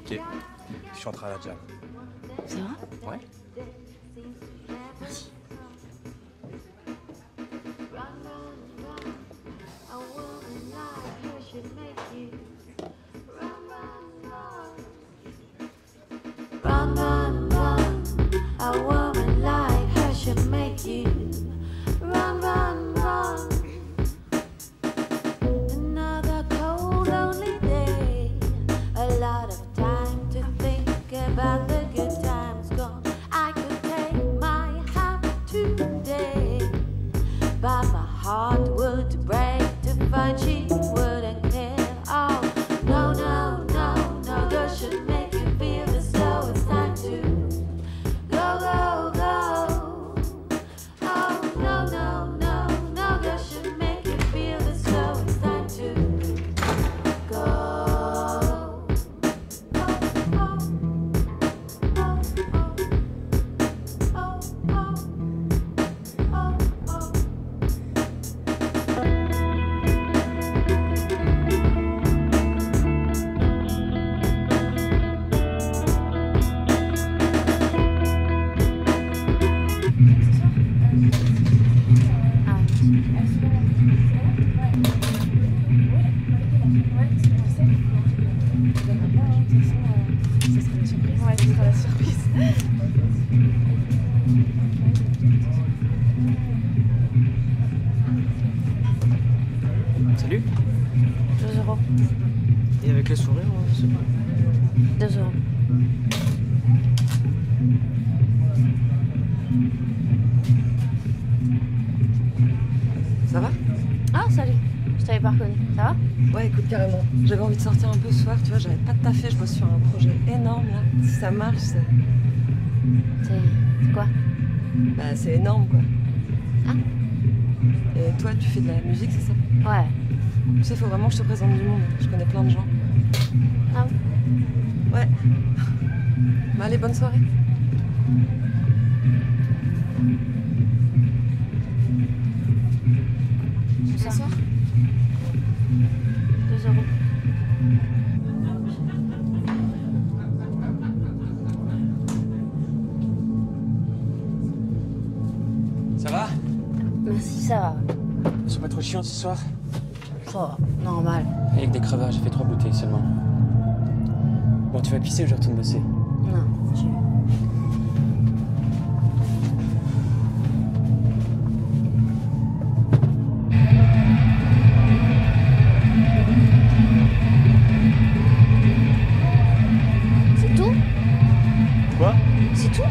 Ok. Je suis entré à la jam. Ça va? Ouais. J'avais envie de sortir un peu ce soir, tu vois, j'avais pas de taffer, je bosse sur un projet énorme là. Si ça marche, c'est. C'est c'est quoi Bah, c'est énorme quoi. Ah. Et toi, tu fais de la musique, c'est ça Ouais. Tu sais, faut vraiment que je te présente du monde. Je connais plein de gens. Ah Ouais. Bah, allez, bonne soirée. Chiant ce soir Ça va. Normal. Avec des crevards, j'ai fait trois bouteilles seulement. Bon, tu vas pisser ou je retourne bosser Non, tu... C'est tout? Quoi? C'est tout?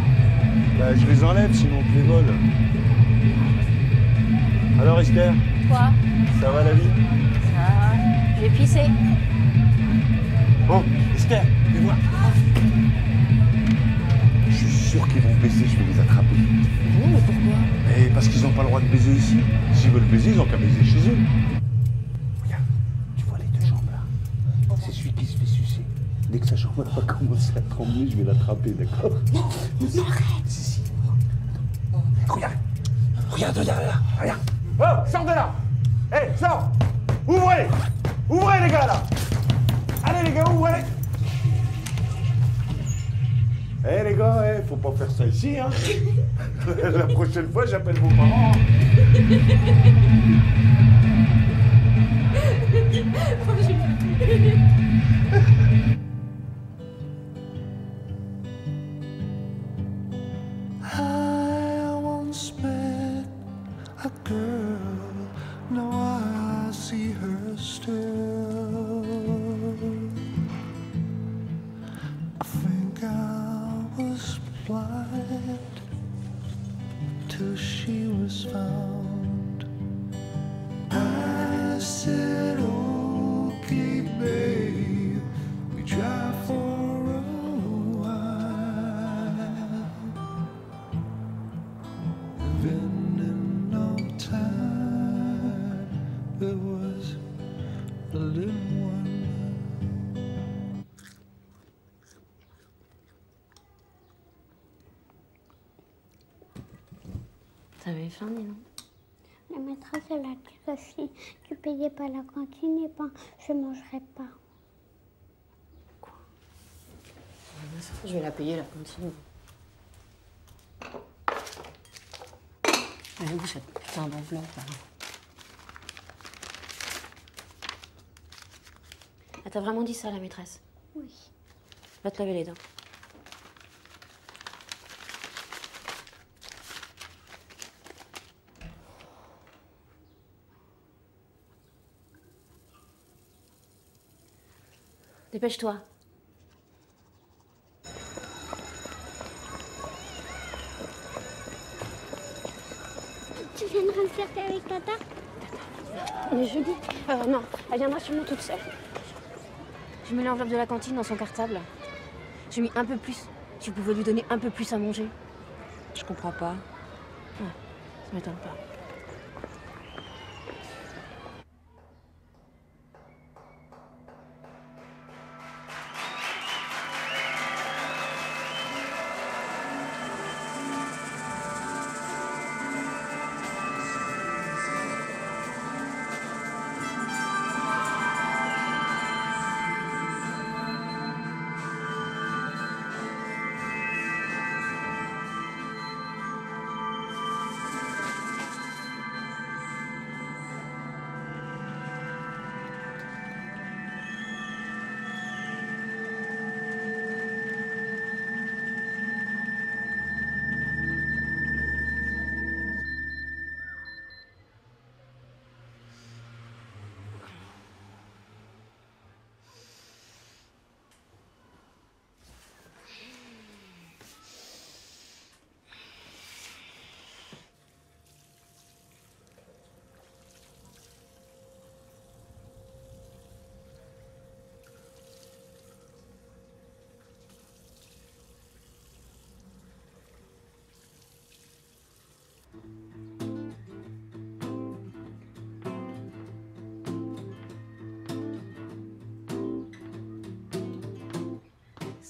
Bah, je les enlève, sinon je les vole. Alors, Esther, Jambe va commencer à trembler, je vais l'attraper, d'accord Non, mais arrête. Si, si. Regarde, regarde, regarde là, regarde. Oh, sors de là. Hé, sors. Ouvrez. Ouvrez les gars là. Allez les gars, ouvrez. Eh les gars, eh, faut pas faire ça ici, hein. La prochaine fois, j'appelle vos parents. I payais pas la cantine, eh ben, je mangerais pas. Je vais la payer, la cantine. Elle est où cette putain d'enveloppe là Elle t'a vraiment dit ça, la maîtresse Oui. Va te laver les dents. Dépêche-toi. Tu viendras me flirter avec Tata? Mais je dis. Euh, non, elle viendra sûrement toute seule. J'ai mis l'enveloppe de la cantine dans son cartable. J'ai mis un peu plus. Tu pouvais lui donner un peu plus à manger. Je comprends pas. Ça m'étonne pas.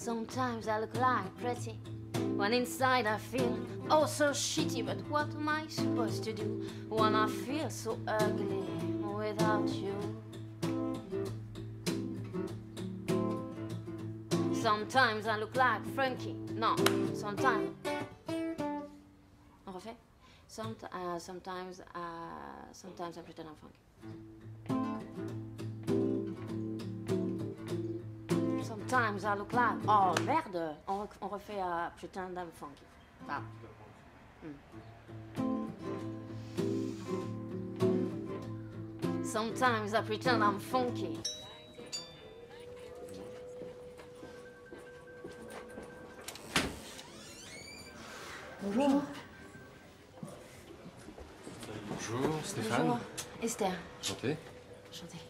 Sometimes I look like pretty, when inside I feel oh so shitty. But what am I supposed to do when I feel so ugly without you? Sometimes I look like Frankie. No, sometimes. On refait? Uh, sometimes, uh, sometimes I pretend I'm funky. Sometimes I look like. Oh merde! On, on refait à pretend I'm funky. Ah. Hmm. Sometimes I pretend I'm funky. Bonjour. Bonjour, Stéphane. Bonjour. Esther. Enchanté. Enchantée.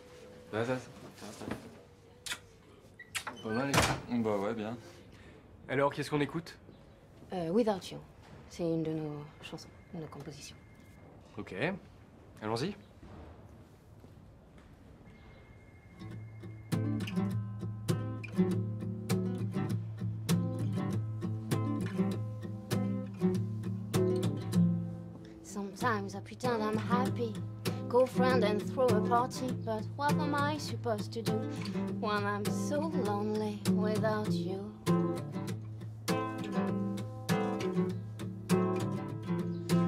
Vas, vas. Pas mal, Bah ouais, bien. Alors, qu'est-ce qu'on écoute? Euh, Without You. C'est une de nos chansons, de nos compositions. Ok. Allons-y. Sometimes I pretend I'm happy. Girlfriend and throw a party. But what am I supposed to do when I'm so lonely without you?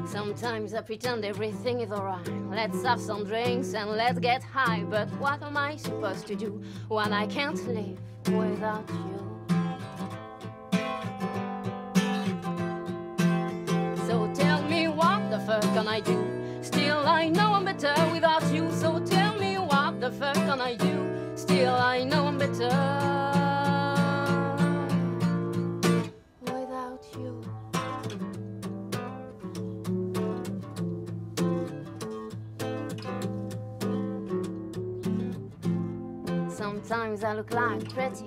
Sometimes I pretend everything is alright. Let's have some drinks and let's get high. But what am I supposed to do when I can't live without you? So tell me what the fuck can I do? I know I'm better without you. So tell me what the fuck can I do? Still I know I'm better without you. Sometimes I look like pretty.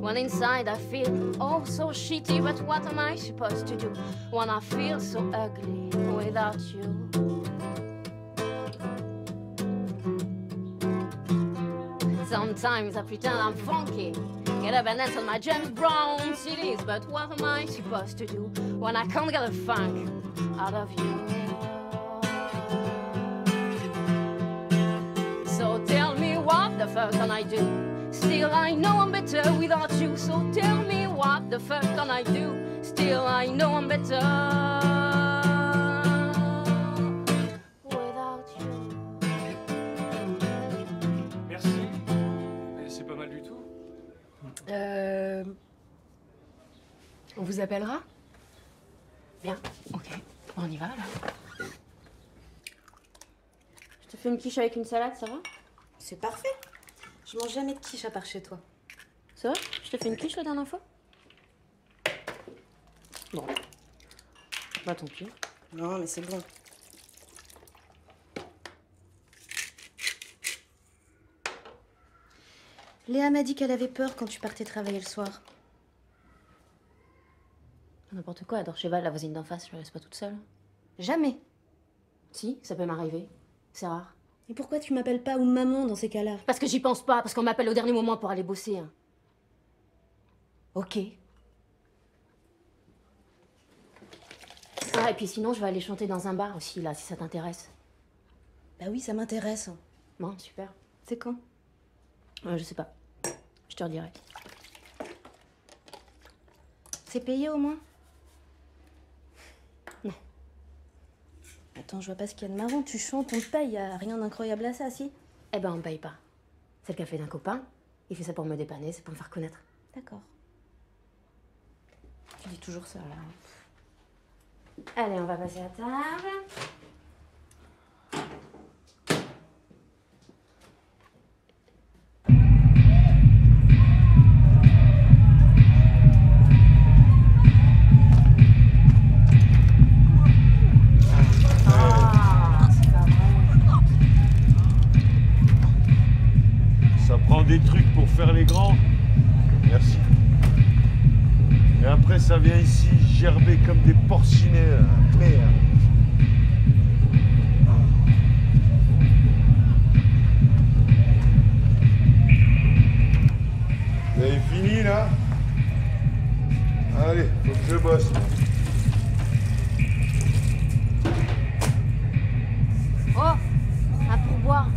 When inside I feel oh so shitty, but what am I supposed to do when I feel so ugly without you? Sometimes I pretend I'm funky, get up and dance on my James Brown CDs, but what am I supposed to do when I can't get a funk out of you? So tell me what the fuck can I do? Still, I know I'm better without you. So tell me what the fuck can I do? Still, I know I'm better Euh... On vous appellera? Bien. Ok. On y va là. Je te fais une quiche avec une salade, ça va? C'est parfait. Je mange jamais de quiche à part chez toi. Ça va? Je t'ai fait une quiche la dernière fois? Bon. Bah tant pis. Non, mais c'est bon. Léa m'a dit qu'elle avait peur quand tu partais travailler le soir. N'importe quoi, adore Cheval, la voisine d'en face, je la laisse pas toute seule. Jamais. Si, ça peut m'arriver. C'est rare. Et pourquoi tu m'appelles pas ou maman dans ces cas-là? Parce que j'y pense pas, parce qu'on m'appelle au dernier moment pour aller bosser. hein. Ok. Ah, et puis sinon, je vais aller chanter dans un bar aussi, là, si ça t'intéresse. Bah oui, ça m'intéresse. Bon, super. C'est quand? Euh, je sais pas. Je te redirai. C'est payé au moins? Non. Attends, je vois pas ce qu'il y a de marrant. Tu chantes, on te paye. Y a rien d'incroyable à ça, si? Eh ben, on me paye pas. C'est le café d'un copain. Il fait ça pour me dépanner, c'est pour me faire connaître. D'accord. Tu dis toujours ça, là. Allez, on va passer à table. Ici gerber comme des porcinets. Merde. Vous avez fini là? Allez, faut que je bosse. Oh Un pourboire.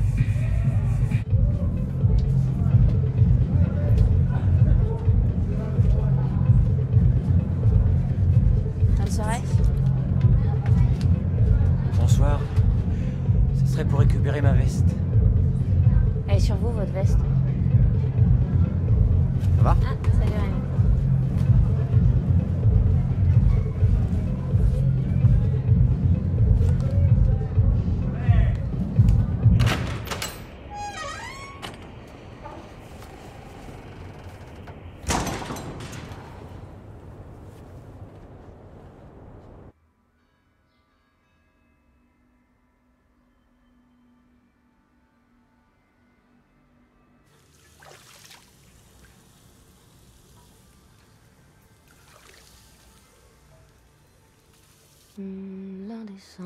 L'indécence,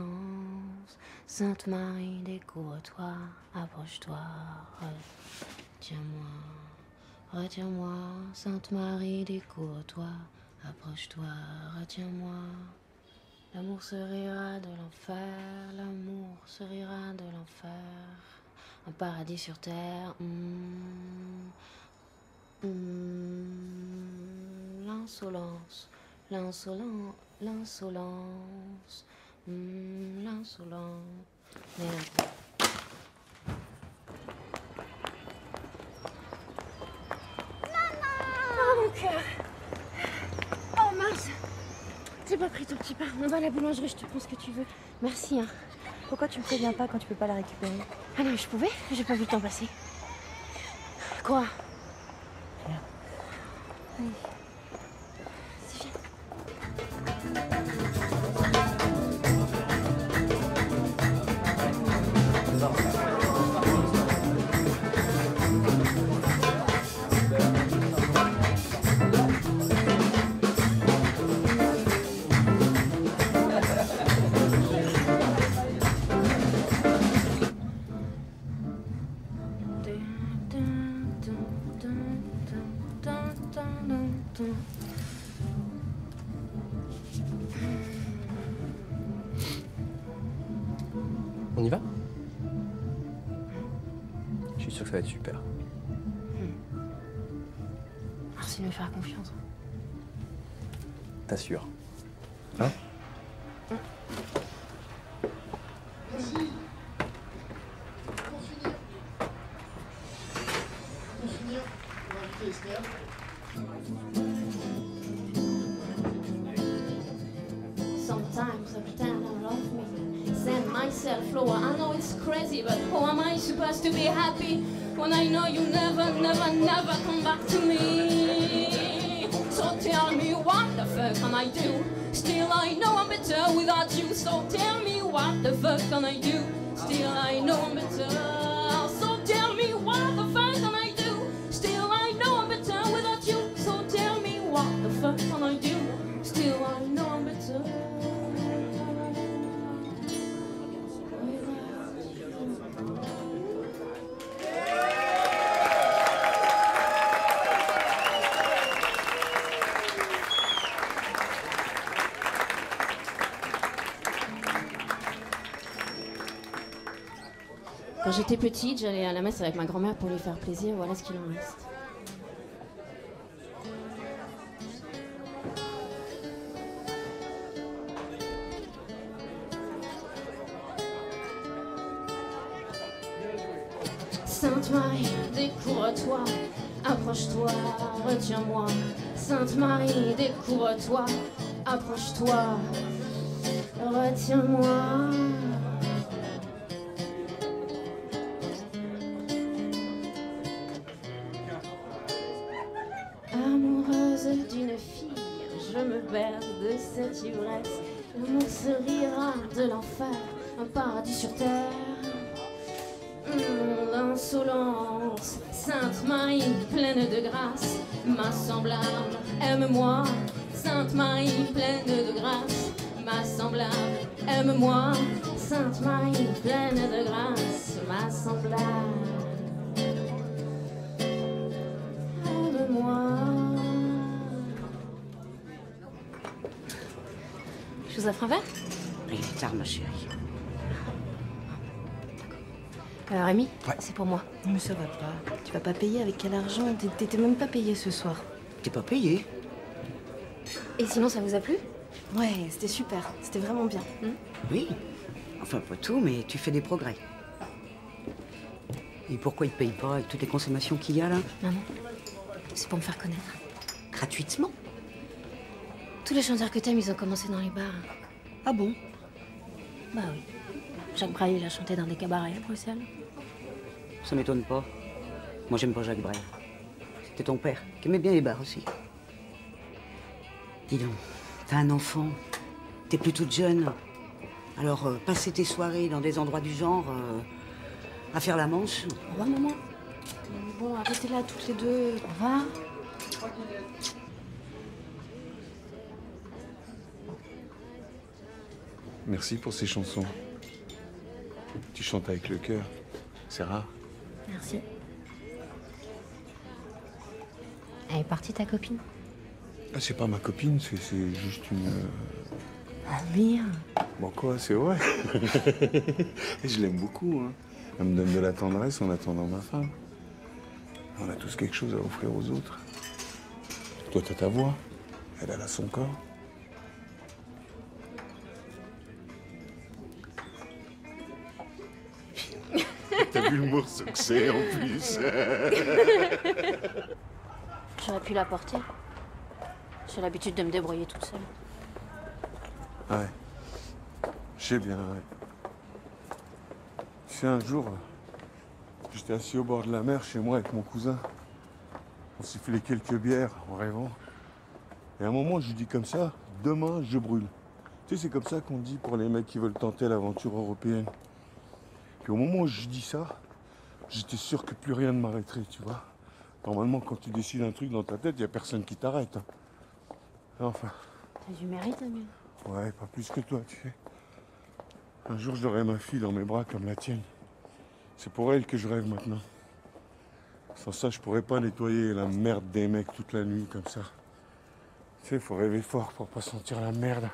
Sainte Marie, découvre-toi, approche-toi, retiens-moi, retiens-moi, Sainte Marie, découvre-toi, approche-toi, retiens-moi. L'amour se rira de l'enfer, l'amour se rira de l'enfer, un paradis sur terre. hmm, hmm, L'insolence, l'insolence, l'insolence, hmm, l'insolence. Merde. Oh mon cœur Oh mince J'ai pas pris ton petit pain. On va à la boulangerie, je te prends ce que tu veux. Merci, hein. Pourquoi tu me préviens pas quand tu peux pas la récupérer? Ah non, mais je pouvais, j'ai pas vu le temps passer. Quoi? Ça va être super. Merci de me faire confiance. T'assures. Hein? Sometimes I pretend I love me, send myself lower. I know it's crazy, but how am I supposed to be happy? When I know you never, never, never come back to me? So tell me what the fuck can I do? Still I know I'm better without you. So tell me what the fuck can I do? Still I know I'm better. Quand j'étais petite, j'allais à la messe avec ma grand-mère pour lui faire plaisir. Voilà ce qu'il en reste. Sainte Marie, découvre-toi, approche-toi, retiens-moi. Sainte Marie, découvre-toi, approche-toi, retiens-moi. Se rira de l'enfer, un paradis sur terre. L'insolence, Sainte Marie, pleine de grâce, ma semblable, aime-moi. Sainte Marie, pleine de grâce, ma semblable, aime-moi. Sainte Marie, pleine de grâce, ma semblable. Vous offre un verre Il est tard, ma chérie. Euh, Rémi, c'est pour moi. Mais ça va pas. Tu vas pas payer avec quel argent T'é- T'étais même pas payé ce soir. T'es pas payé Et sinon, ça vous a plu Ouais, c'était super. C'était vraiment bien. Oui. Enfin, pas tout, mais tu fais des progrès. Et pourquoi ils te payent pas avec toutes les consommations qu'il y a là Maman, c'est pour me faire connaître. Gratuitement Tous les chanteurs que t'aimes, ils ont commencé dans les bars. Ah bon? Bah oui. Jacques Brel, il a chanté dans des cabarets à Bruxelles. Ça m'étonne pas. Moi, j'aime pas Jacques Brel. C'était ton père, qui aimait bien les bars aussi. Dis donc, t'as un enfant, t'es plus toute jeune. Alors, euh, passer tes soirées dans des endroits du genre, euh, à faire la manche, Au revoir, maman. Bon, arrêtez là toutes les deux. Au revoir. Merci pour ces chansons. Tu chantes avec le cœur. C'est rare. Merci. Elle est partie, ta copine? Ah, c'est pas ma copine, c'est juste une. euh, Ah, bien. Bon, quoi, c'est vrai. Je l'aime beaucoup. Hein. Elle me donne de la tendresse en attendant ma femme. On a tous quelque chose à offrir aux autres. Toi, t'as ta voix. Elle, elle a son corps. Que c'est en plus J'aurais pu la porter. J'ai l'habitude de me débrouiller toute seule. Ouais. Je sais bien, ouais. Tu sais, un jour, j'étais assis au bord de la mer chez moi avec mon cousin. On sifflait quelques bières en rêvant. Et à un moment, je lui dis comme ça, demain, je brûle. Tu sais, c'est comme ça qu'on dit pour les mecs qui veulent tenter l'aventure européenne. Puis au moment où je dis ça, j'étais sûr que plus rien ne m'arrêterait, tu vois. Normalement, quand tu décides un truc dans ta tête, il n'y a personne qui t'arrête. hein. Enfin. T'as du mérite, Amir. Ouais, pas plus que toi, tu sais. Un jour, j'aurai ma fille dans mes bras comme la tienne. C'est pour elle que je rêve maintenant. Sans ça, je pourrais pas nettoyer la merde des mecs toute la nuit comme ça. Tu sais, faut rêver fort pour pas sentir la merde.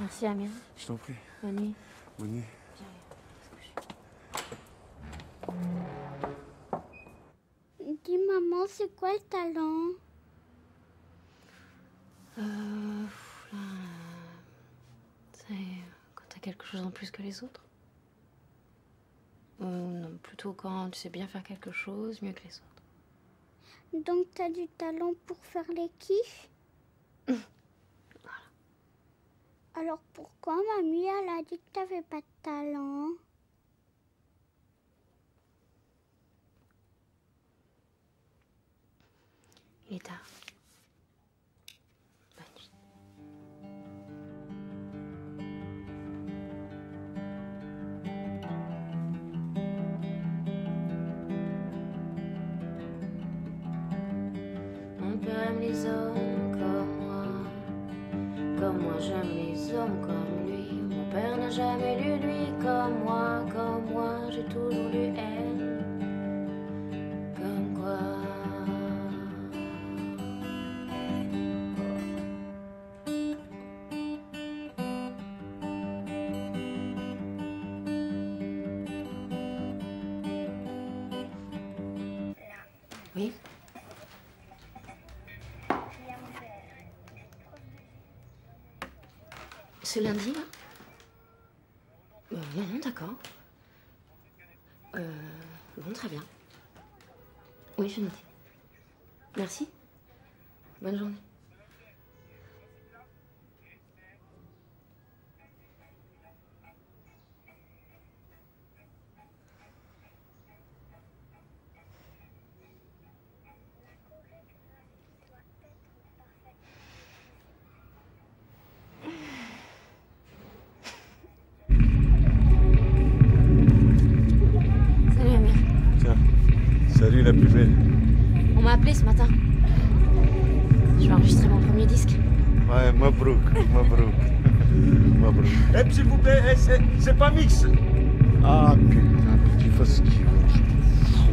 Merci, Amir. Je t'en prie. Bonne nuit. Bonne nuit. c'est quoi le talent? Euh, c'est quand t'as quelque chose en plus que les autres. Ou non, plutôt quand tu sais bien faire quelque chose mieux que les autres. Donc t'as du talent pour faire les kiffs? Alors pourquoi mamie elle a dit que t'avais pas de talent? Ce lundi, là Euh, Non, non, d'accord. Euh, bon, très bien. Oui, je note. Merci. Bonne journée. Mabrouk. Eh, s'il vous plaît, eh, c'est, pas mix. Ah putain, que tu fasses ce qu'il veut, fous.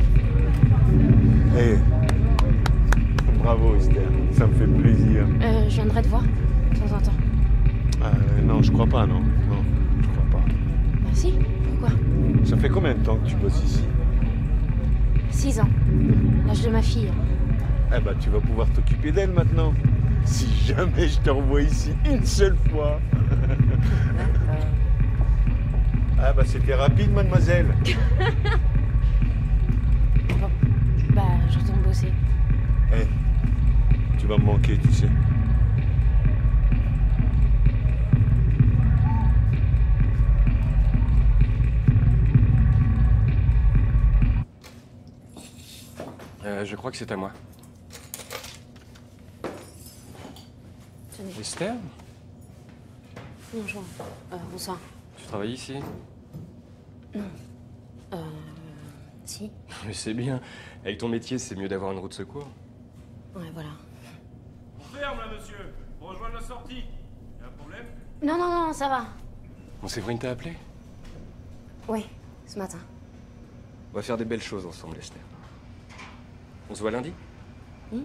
Eh, bravo Esther, ça me fait plaisir. Euh, je viendrai te voir de temps en temps. Euh, non, je crois pas, non. Non, je crois pas. Bah si, pourquoi? Ça fait combien de temps que tu bosses ici? 6 ans. L'âge de ma fille. Eh ben, tu vas pouvoir t'occuper d'elle maintenant. Si jamais je te revois ici une seule fois. ah bah c'était rapide, mademoiselle. Bon, bah je retourne bosser. Eh, tu vas me manquer, tu sais. Euh, je crois que c'est à moi. Tenez. Esther Bonjour. Euh, bonsoir. Tu travailles ici Non. Euh. Si. Mais c'est bien. Avec ton métier, c'est mieux d'avoir une roue de secours. Ouais, voilà. On ferme là, monsieur. On rejoint la sortie. Y'a un problème? Non, non, non, ça va. Bon, Séverine t'a appelé Oui, ce matin. On va faire des belles choses ensemble, Esther. On se voit lundi? Hmm?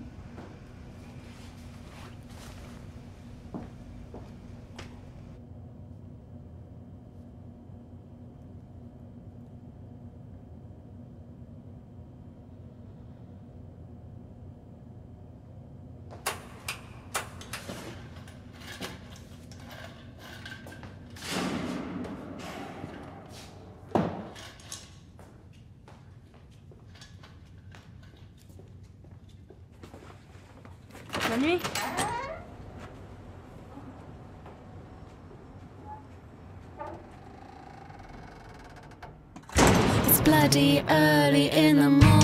It's bloody early in the morning.